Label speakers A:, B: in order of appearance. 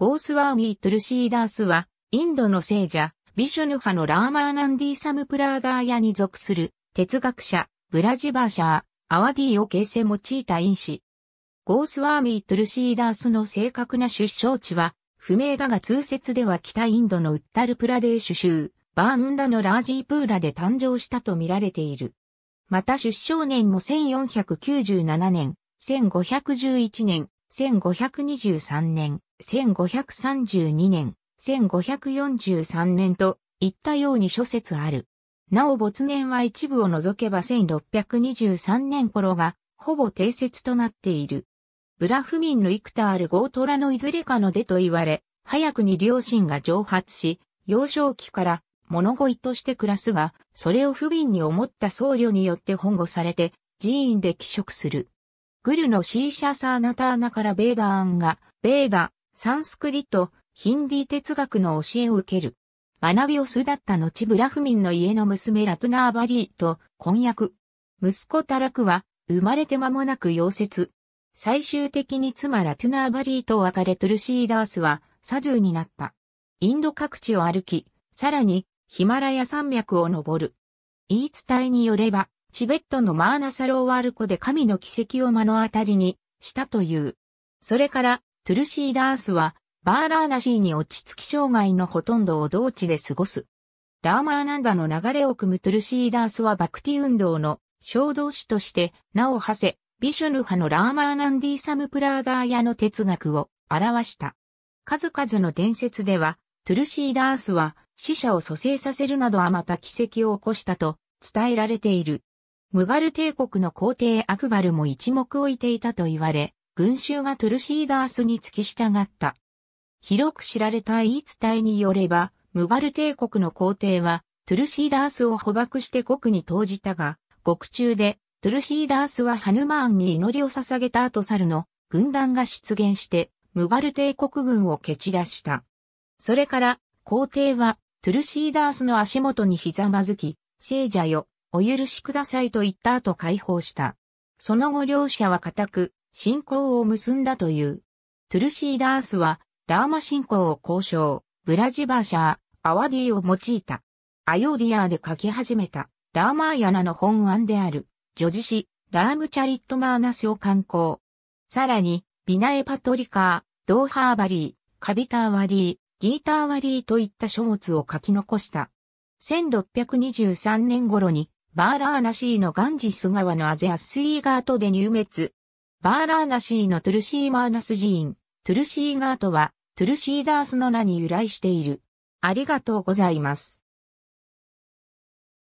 A: ゴースワーミー・トゥルシーダースは、インドの聖者、ビシュヌ派のラーマーナンディサムプラーダーヤに属する哲学者、ブラジバーシャー、アワディを形成用いた因子。ゴースワーミー・トゥルシーダースの正確な出生地は、不明だが通説では北インドのウッタルプラデーシュ州、バーンダのラージープーラで誕生したと見られている。また出生年も1497年、1511年、1523年、1532年、1543年といったように諸説ある。なお没年は一部を除けば1623年頃がほぼ定説となっている。ブラフミンの幾多あるゴートラのいずれかの出と言われ、早くに両親が蒸発し、幼少期から物乞いとして暮らすが、それを不憫に思った僧侶によって保護されて、寺院で帰職する。グルのシーシャサーナターナからベーダーンが、ベーダ、サンスクリット、ヒンディ哲学の教えを受ける。学びを巣立った後ブラフミンの家の娘ラトナーバリーと婚約。息子タラクは生まれて間もなく溶接。最終的に妻ラトゥナーバリーと別れトゥルシーダースはサドゥになった。インド各地を歩き、さらにヒマラヤ山脈を登る。言い伝えによれば、チベットのマーナサローワルコで神の奇跡を目の当たりにしたという。それから、トゥルシーダースは、バーラーナシーに落ち着き生涯のほとんどを同地で過ごす。ラーマーナンダの流れを組むトゥルシーダースはバクティ運動の衝動師として名を馳せ、ビシュヌ派のラーマーナンディサムプラーダーヤの哲学を表した。数々の伝説では、トゥルシーダースは死者を蘇生させるなどあまた奇跡を起こしたと伝えられている。ムガル帝国の皇帝アクバルも一目置いていたと言われ、群衆がトゥルシーダースに付き従った。広く知られた言い伝えによれば、ムガル帝国の皇帝は、トゥルシーダースを捕獲して国に投じたが、獄中で、トゥルシーダースはハヌマーンに祈りを捧げた後猿の軍団が出現して、ムガル帝国軍を蹴散らした。それから、皇帝はトゥルシーダースの足元にひざまずき、聖者よ、お許しくださいと言った後解放した。その後両者は固く、親交を結んだという。トゥルシーダースは、ラーマ信仰を交渉、ブラジバーシャー、アワディを用いた。アヨーディアーで書き始めた、ラーマーヤナの翻案である、叙事詩、ラームチャリットマーナスを刊行。さらに、ビナエパトリカー、ドーハーバリー、カビターワリー、ギーターワリーといった書物を書き残した。1623年頃に、バーラーナシーのガンジス川のアゼアスイーガートで入滅。バーラーナシーのトゥルシーマーナス寺院、トゥルシーガートは、トゥルシーダースの名に由来している。ありがとうございます。